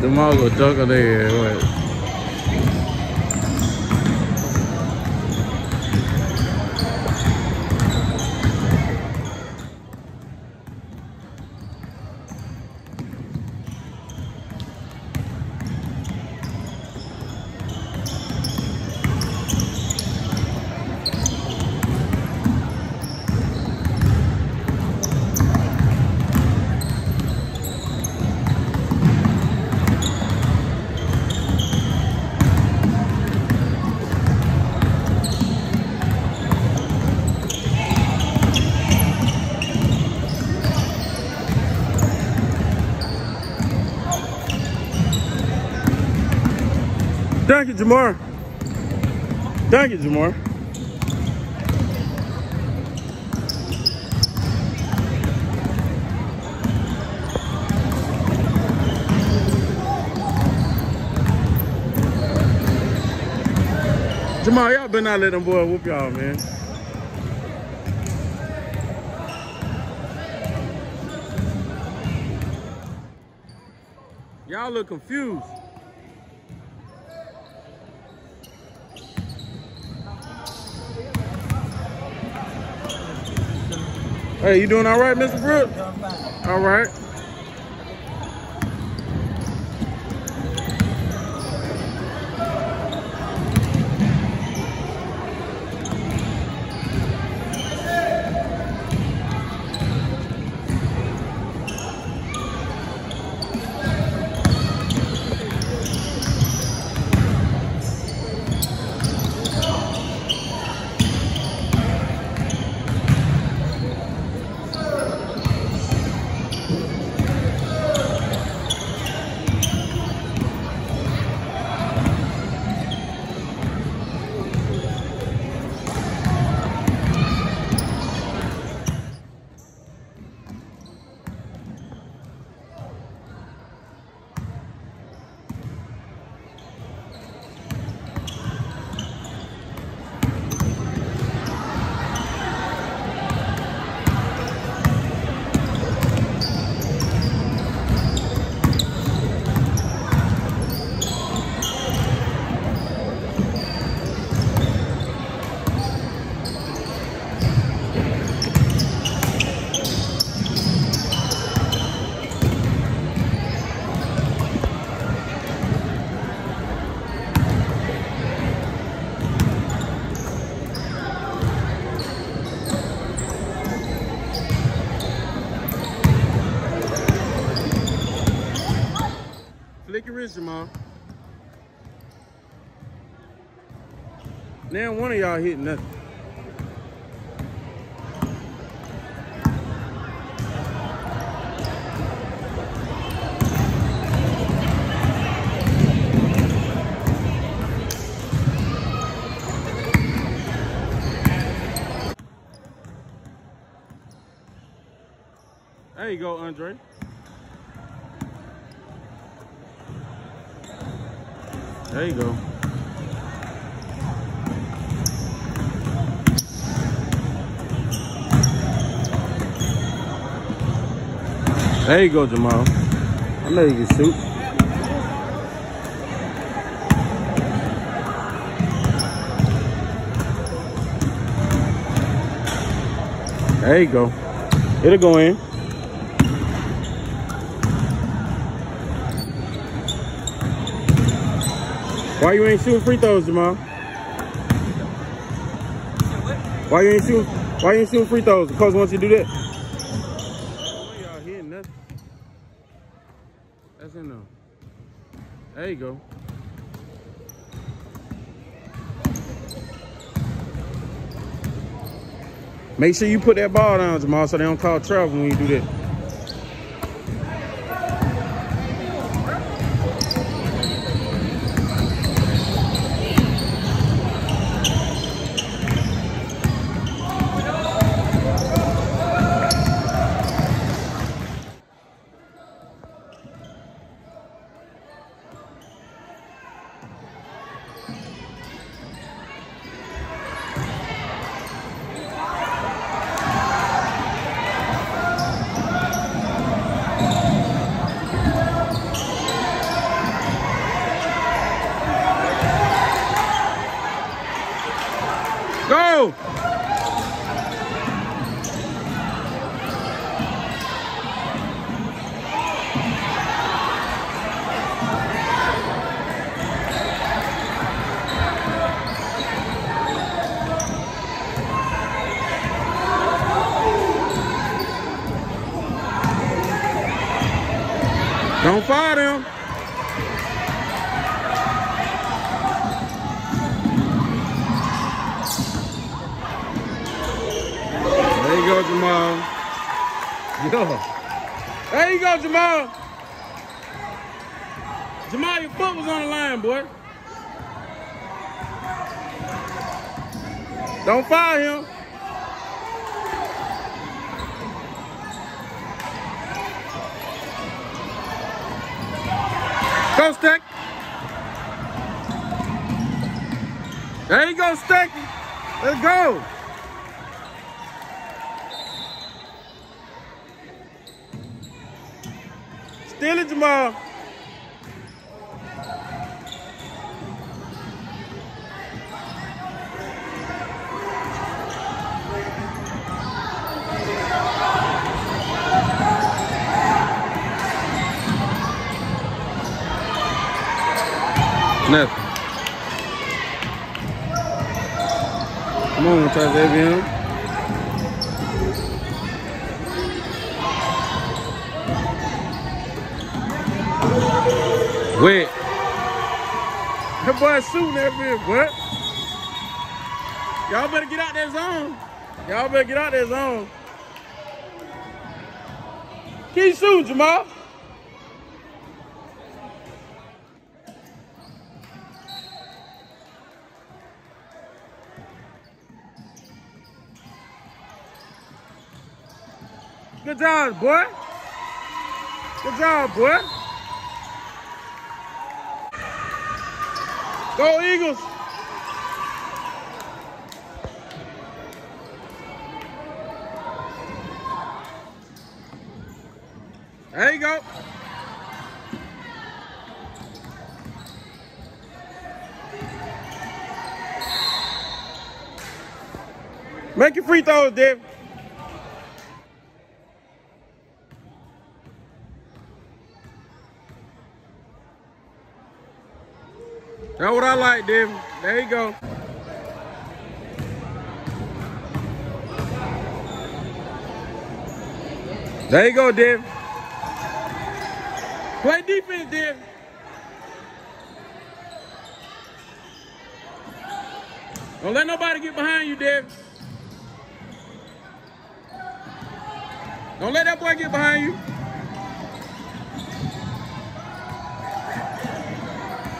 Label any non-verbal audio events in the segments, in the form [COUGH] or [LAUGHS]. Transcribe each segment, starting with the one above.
Jamal go dunk on their head. What? Thank you, Jamar. Thank you, Jamar. Jamal, y'all better not let them boy whoop y'all, man. Y'all look confused. Hey, you doing all right, Mr. Brooks? All right. Your Jamal. Now one of y'all hitting nothing. There you go, Andre. There you go. There you go, Jamal. I know you can shoot. There you go. It'll go in. Why you ain't shooting free throws, Jamal? Why you ain't shooting? Why you ain't shooting free throws? Because once you do that. That's in there. There you go. Make sure you put that ball down, Jamal, so they don't call travel when you do that. Don't fire him. There you go, Jamal. Yo. There you go, Jamal. Jamal, your foot was on the line, boy. Don't fire him. Go, Stack. There you go, Stack. Let's go. Steal it, Jamal. Nothing. On, Tazavian. Wet. That boy shooting that bitch, what? Y'all better get out that zone. Y'all better get out that zone. Keep shooting, Jamal. Good job, boy. Good job, boy. Go Eagles. There you go. Make your free throws, Dave. Like, Dave. There you go. There you go, Dave. Play defense, Dave. Don't let nobody get behind you, Dave. Don't let that boy get behind you.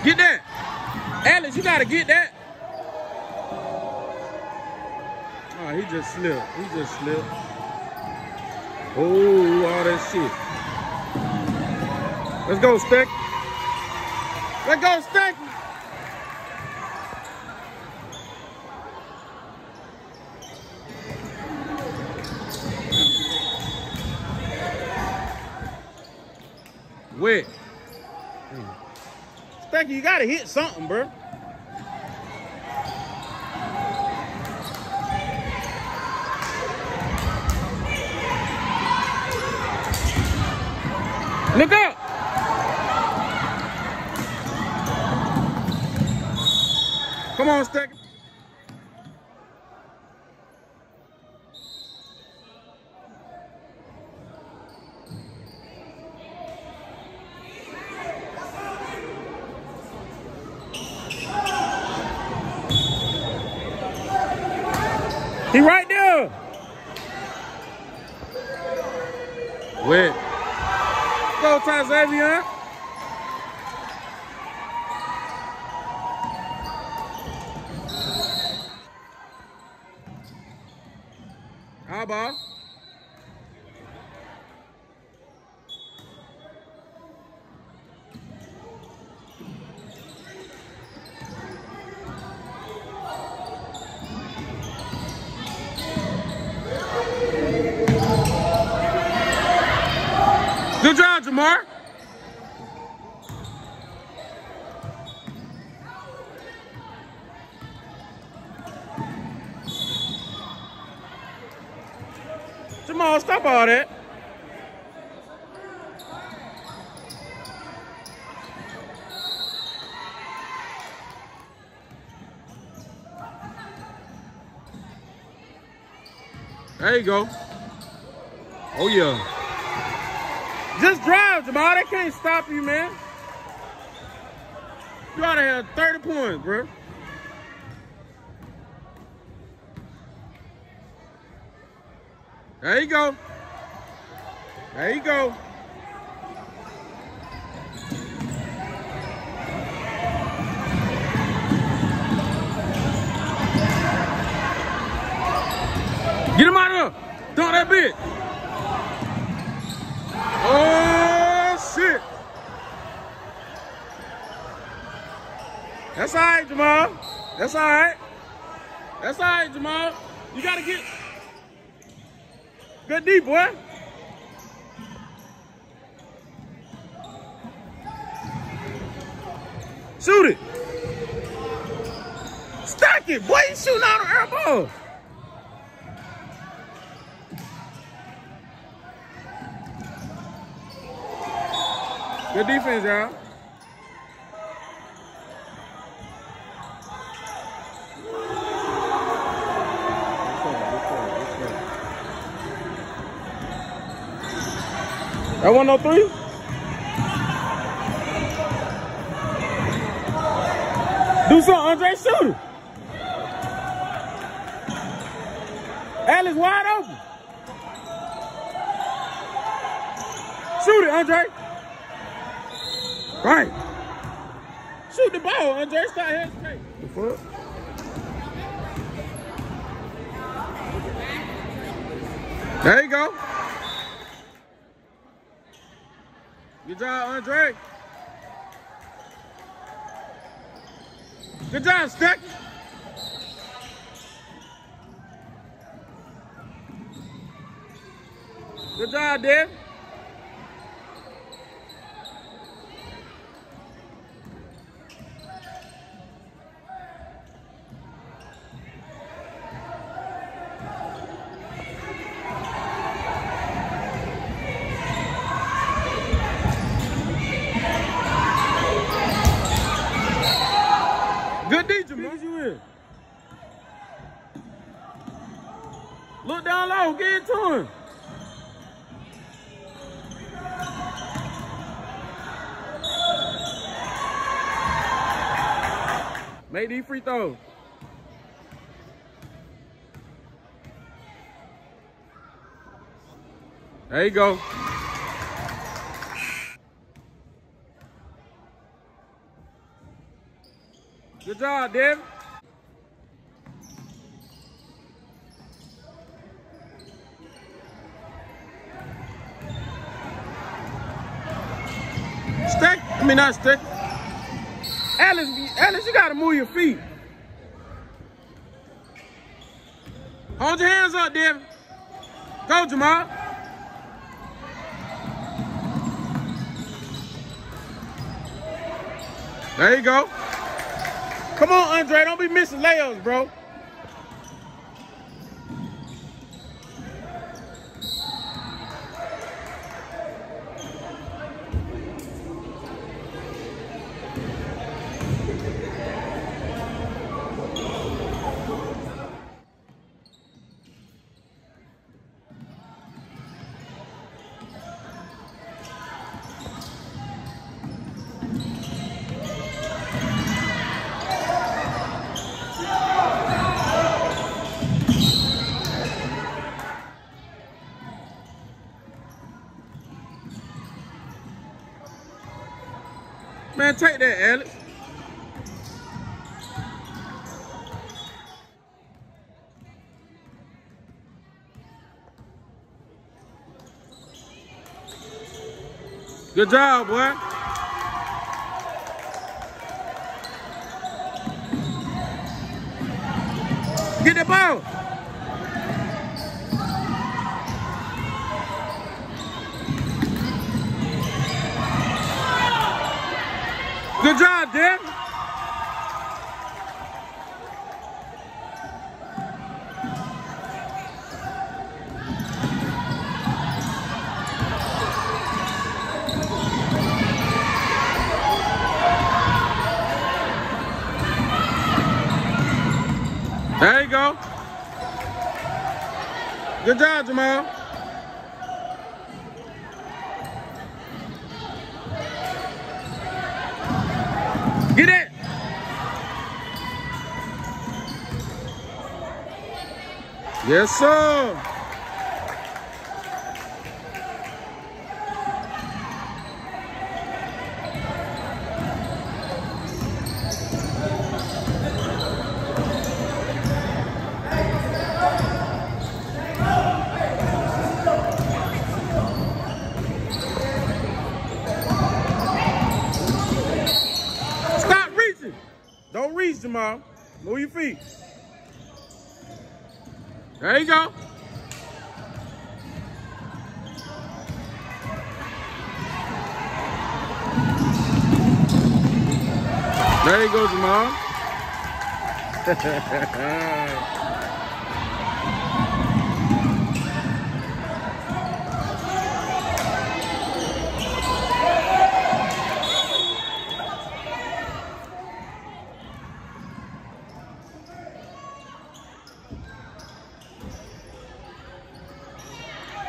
Get that. Alex, you gotta get that. Oh, he just slipped. He just slipped. Oh, all that shit. Let's go, Stick. Let's go, Stick. Wet. You gotta hit something, bro. Look up! Come on, Steck. He right there. Wait. Go, Ty Xavier. How about? Job, Jamal, stop all that. There you go. Oh, yeah. Just drive, Jamal. They can't stop you, man. You ought to have 30 points, bro. There you go. There you go. Get him out of there. Don't that bit. Oh, shit. That's all right, Jamal. That's all right. That's all right, Jamal. You got to get... Good deep, boy. Shoot it. Stack it. Boy, you shooting out of air ball. Good defense, y'all. That 103? Do something, Andre. Shoot it. Alex wide open. Shoot it, Andre. Right. Shoot the ball, Andre. Stop hesitating. The fuck? There you go. Good job, Andre. Good job, Stack. Good job, Dave. Good D, Jamal. you in? Look down low, get into him. Make these free throws. There you go. Good job, Dave. Stick. I mean, not stick. Alice, Alice, you gotta move your feet. Hold your hands up, Devin. Go, Jamal. There you go. Come on, Andre. Don't be missing layups, bro. Man, take that, Alex. Good job, boy. Get the ball. Good job, Dan. There you go. Good job, Jamal. Get it. Yes, sir. Stop reaching. Don't reach, Jamal. Move your feet. There you go. There you go, Jamal. [LAUGHS]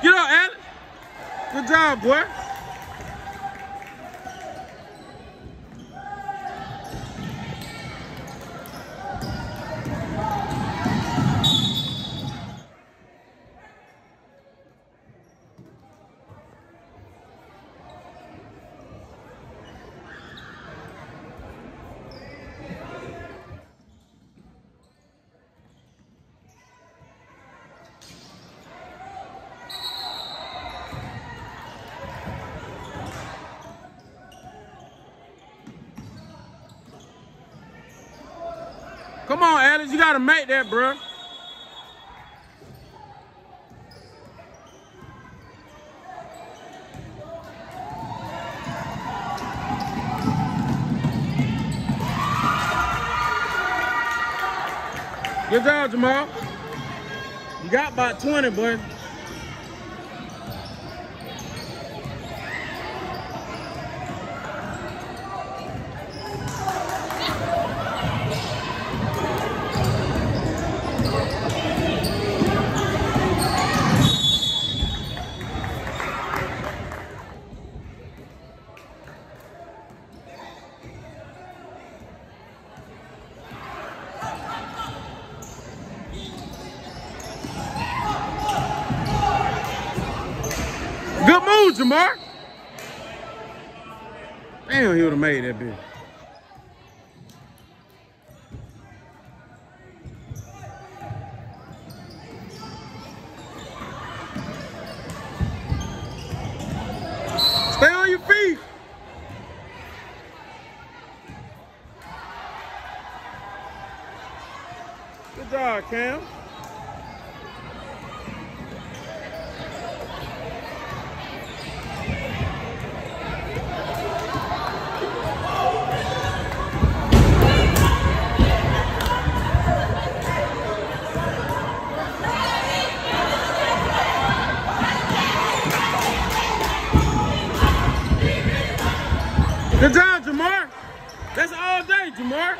Get up, Alex. Good job, boy. Come on, Alex. You got to make that, bro. Good job, Jamal. You got about 20, boy. Good move, Jamar. Damn, he would have made that bitch. Stay on your feet. Good job, Cam. Good job, Jamar. That's all day, Jamar.